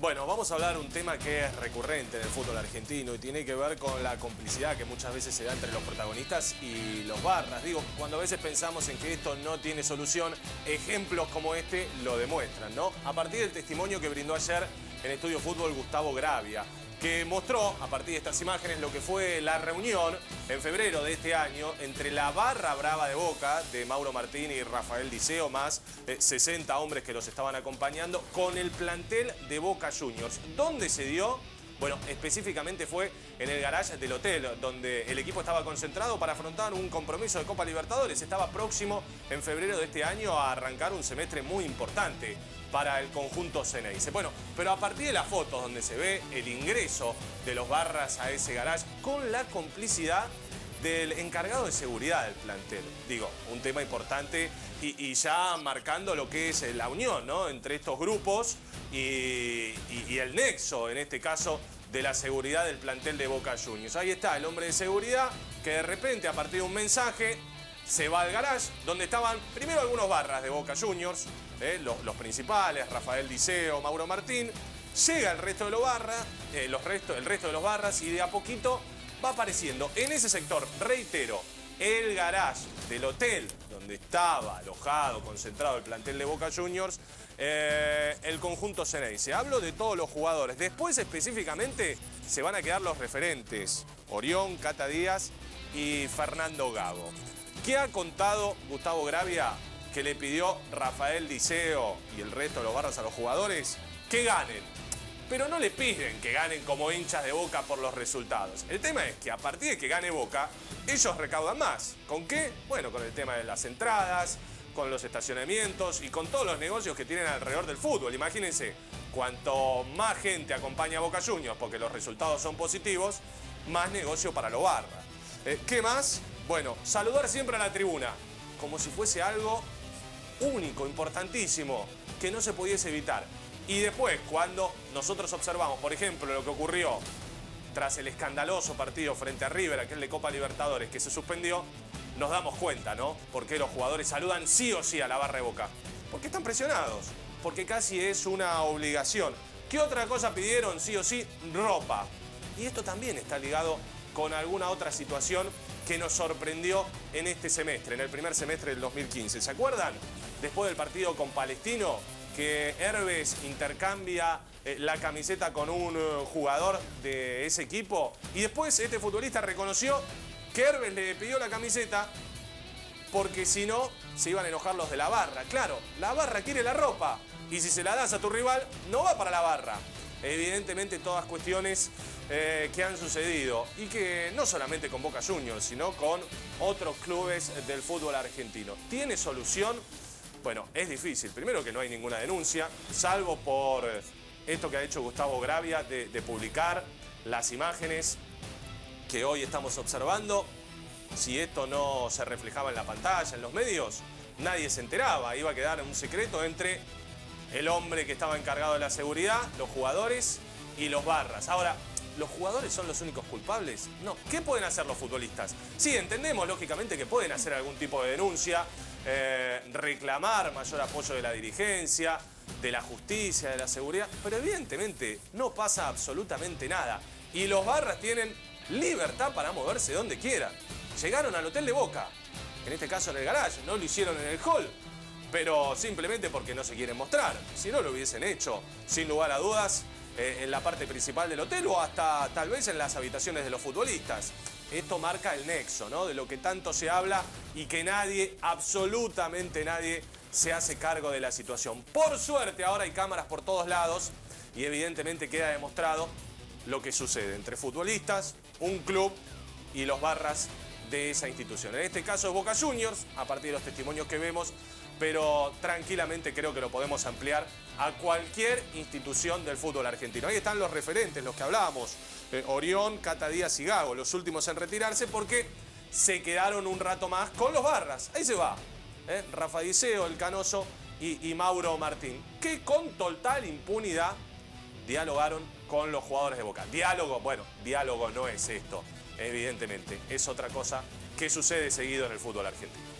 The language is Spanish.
Bueno, vamos a hablar un tema que es recurrente en el fútbol argentino y tiene que ver con la complicidad que muchas veces se da entre los protagonistas y los barras. Digo, cuando a veces pensamos en que esto no tiene solución, ejemplos como este lo demuestran, ¿no? A partir del testimonio que brindó ayer en Estudio Fútbol Gustavo Gravia, que mostró a partir de estas imágenes lo que fue la reunión en febrero de este año entre la barra brava de Boca de Mauro Martín y Rafael Diceo, más 60 eh, hombres que los estaban acompañando, con el plantel de Boca Juniors. ¿Dónde se dio? Bueno, específicamente fue en el garage del hotel, donde el equipo estaba concentrado para afrontar un compromiso de Copa Libertadores. Estaba próximo en febrero de este año a arrancar un semestre muy importante para el conjunto Ceneice. Bueno, pero a partir de las fotos donde se ve el ingreso de los barras a ese garage con la complicidad del encargado de seguridad del plantel. Digo, un tema importante y, ya marcando lo que es la unión ¿no? entre estos grupos y, el nexo, en este caso, de la seguridad del plantel de Boca Juniors. Ahí está el hombre de seguridad que de repente a partir de un mensaje se va al garage donde estaban primero algunos barras de Boca Juniors, eh, los, principales, Rafael Diceo, Mauro Martín. Llega el resto de los barras, eh, resto, el resto de los barras y de a poquito va apareciendo en ese sector, reitero, el garage del hotel donde estaba alojado, concentrado el plantel de Boca Juniors, eh, el conjunto Se Hablo de todos los jugadores. Después específicamente se van a quedar los referentes, Orión, Cata Díaz y Fernando Gago. ¿Qué ha contado Gustavo Gravia que le pidió Rafael Diceo y el resto de los barras a los jugadores? Que ganen. Pero no le piden que ganen como hinchas de Boca por los resultados. El tema es que a partir de que gane Boca, ellos recaudan más. ¿Con qué? Bueno, con el tema de las entradas, con los estacionamientos y con todos los negocios que tienen alrededor del fútbol. Imagínense, cuanto más gente acompaña a Boca Juniors porque los resultados son positivos, más negocio para los barras. Eh, ¿Qué más? Bueno, saludar siempre a la tribuna, como si fuese algo único, importantísimo, que no se pudiese evitar. Y después, cuando nosotros observamos, por ejemplo, lo que ocurrió tras el escandaloso partido frente a River, aquel de Copa Libertadores que se suspendió, nos damos cuenta, ¿no? Porque los jugadores saludan sí o sí a la barra de Boca. Porque están presionados, porque casi es una obligación. ¿Qué otra cosa pidieron sí o sí? Ropa. Y esto también está ligado con alguna otra situación que nos sorprendió en este semestre, en el primer semestre del 2015. ¿Se acuerdan? Después del partido con Palestino, que Herbes intercambia eh, la camiseta con un eh, jugador de ese equipo y después este futbolista reconoció que Herbes le pidió la camiseta porque si no se iban a enojar los de la barra. Claro, la barra quiere la ropa y si se la das a tu rival no va para la barra evidentemente todas cuestiones eh, que han sucedido y que no solamente con Boca Juniors, sino con otros clubes del fútbol argentino. ¿Tiene solución? Bueno, es difícil. Primero que no hay ninguna denuncia, salvo por esto que ha hecho Gustavo Gravia de, publicar las imágenes que hoy estamos observando. Si esto no se reflejaba en la pantalla, en los medios, nadie se enteraba. Iba a quedar un secreto entre el hombre que estaba encargado de la seguridad, los jugadores y los barras. Ahora, ¿los jugadores son los únicos culpables? No. ¿Qué pueden hacer los futbolistas? Sí, entendemos lógicamente que pueden hacer algún tipo de denuncia, eh, reclamar mayor apoyo de la dirigencia, de la justicia, de la seguridad, pero evidentemente no pasa absolutamente nada. Y los barras tienen libertad para moverse donde quieran. Llegaron al hotel de Boca, en este caso en el garage, no lo hicieron en el hall pero simplemente porque no se quieren mostrar. Si no lo hubiesen hecho, sin lugar a dudas, eh, en la parte principal del hotel o hasta tal vez en las habitaciones de los futbolistas. Esto marca el nexo, ¿no? De lo que tanto se habla y que nadie, absolutamente nadie, se hace cargo de la situación. Por suerte ahora hay cámaras por todos lados y evidentemente queda demostrado lo que sucede entre futbolistas, un club y los barras de esa institución. En este caso es Boca Juniors, a partir de los testimonios que vemos, pero tranquilamente creo que lo podemos ampliar a cualquier institución del fútbol argentino. Ahí están los referentes, los que hablábamos, eh, Orión, Cata Díaz y Gago, los últimos en retirarse porque se quedaron un rato más con los barras. Ahí se va, eh, Rafa Diceo, El Canoso y, y Mauro Martín, que con total impunidad dialogaron con los jugadores de Boca. Diálogo, bueno, diálogo no es esto, evidentemente, es otra cosa que sucede seguido en el fútbol argentino.